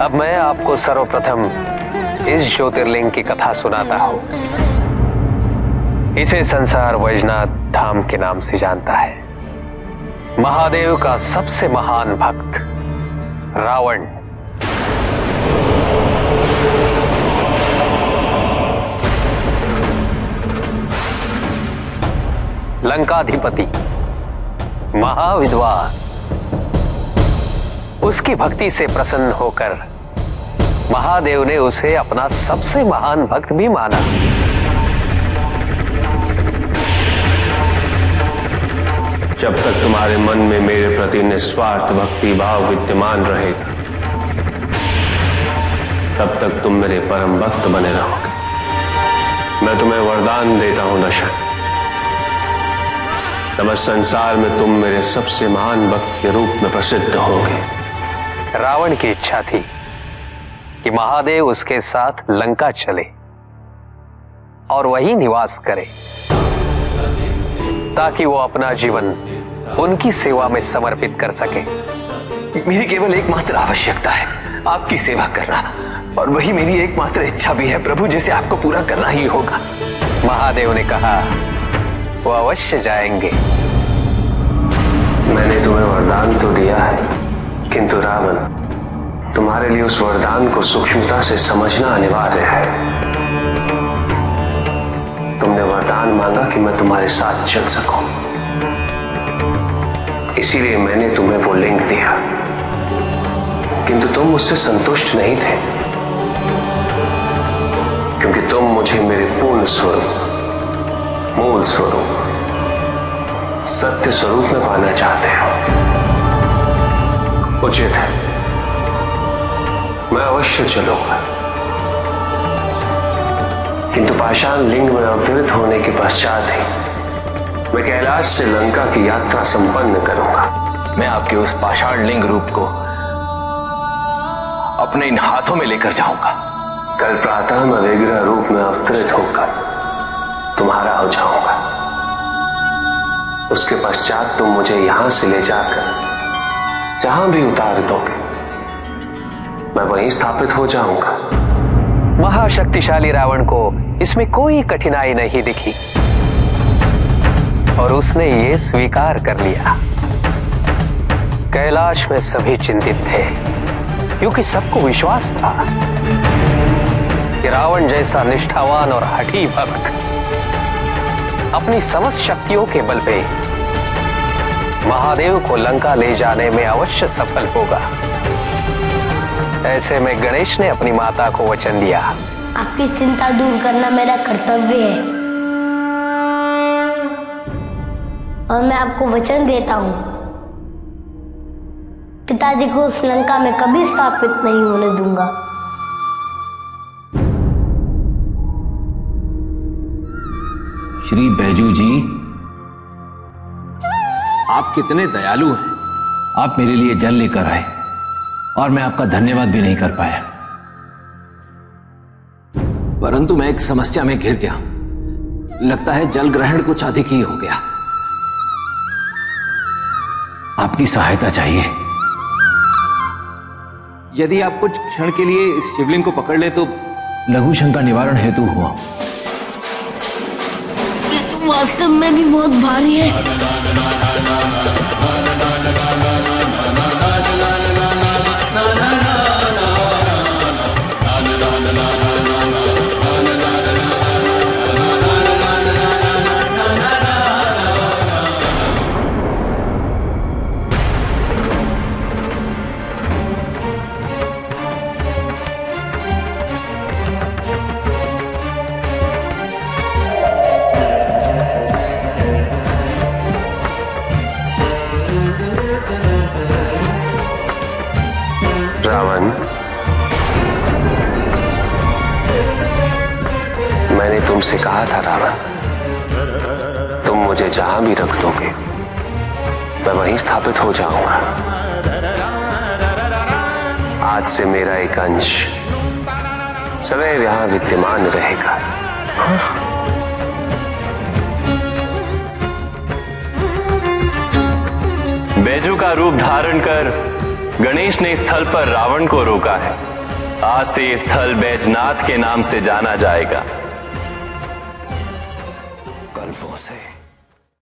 अब मैं आपको सर्वप्रथम इस ज्योतिर्लिंग की कथा सुनाता हूँ। इसे संसार वैजनाथ धाम के नाम से जानता है। महादेव का सबसे महान भक्त रावण। लंकाधिपति, महाविद्वान। उसकी भक्ति से प्रसन्न होकर महादेव ने उसे अपना सबसे महान भक्त भी माना। जब तक तुम्हारे मन में मेरे प्रति निस्वार्थ भक्ति भाव विद्यमान रहेगा तब तक तुम मेरे परम भक्त बने रहोगे। मैं तुम्हें वरदान देता हूँ नशा तब संसार में तुम मेरे सबसे महान भक्त के रूप में प्रसिद्ध होगे। रावण की इच्छा थी कि महादेव उसके साथ लंका चले और वही निवास करे, ताकि वो अपना जीवन उनकी सेवा में समर्पित कर सके। मेरी केवल एकमात्र आवश्यकता है आपकी सेवा करना, और वही मेरी एकमात्र इच्छा भी है प्रभु, जिसे आपको पूरा करना ही होगा। महादेव ने कहा, वो अवश्य जाएँगे। मैंने तुम्हें वरदान तो दिया है किंतु रावण, तुम्हारे लिए उस वरदान को सूक्ष्मता से समझना अनिवार्य है। तुमने वरदान मांगा कि मैं तुम्हारे साथ चल सकूँ। इसीलिए मैंने तुम्हें वो लिंक दिया। किंतु तुम मुझसे संतुष्ट नहीं थे। क्योंकि तुम मुझे मेरे पूर्ण स्वरूप, मूल स्वरूप, सत्य स्वरूप में पाना चाहते हो। उचित है। मैं अवश्य चलूँगा। किंतु पाषाण लिंग में अवतरित होने के पश्चात ही मैं कैलाश से लंका की यात्रा संपन्न करूँगा। मैं आपके उस पाषाण लिंग रूप को अपने इन हाथों में लेकर जाऊँगा। कल प्रातः मैं विग्रह रूप में अवतरित होकर तुम्हारा हो जाऊँगा। उसके पश्चात तुम मुझे यहाँ से ले जाकर जहाँ भी उतार दोगे मैं वहीं स्थापित हो जाऊँगा। महाशक्तिशाली रावण को इसमें कोई कठिनाई नहीं दिखी। और उसने ये स्वीकार कर लिया। कैलाश में सभी चिंतित थे, क्योंकि सबको विश्वास था कि रावण जैसा निष्ठावान और हठी भक्त अपनी समस्त शक्तियों के बल पे महादेव को लंका ले जाने में अवश्य सफल होगा। ऐसे में गणेश ने अपनी माता को वचन दिया। आपकी चिंता दूर करना मेरा कर्तव्य है। और मैं आपको वचन देता हूँ। पिताजी को उस लंका में कभी स्थापित नहीं होने दूँगा। श्री बैजू जी आप कितने दयालु हैं। आप मेरे लिए जल लेकर आए और मैं आपका धन्यवाद भी नहीं कर पाया। परंतु मैं एक समस्या में घिर गया। लगता है जल ग्रहण कुछ अधिक ही हो गया। आपकी सहायता चाहिए। यदि आप कुछ क्षण के लिए इस शिवलिंग को पकड़ ले तो लघु शंका निवारण हेतु हुआ। वास्तव में भी बहुत भारी है। रावण। मैंने तुमसे कहा था रावण, तुम मुझे जहाँ भी रख दोगे, मैं वहीं स्थापित हो जाऊँगा। आज से मेरा एक अंश सदैव यहाँ विद्यमान रहेगा। बैजू का रूप धारण कर गणेश ने स्थल पर रावण को रोका है। आज से स्थल बैजनाथ के नाम से जाना जाएगा।